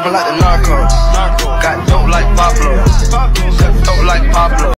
Jumping like the narco, Got dope like Pablo. Dope like Pablo.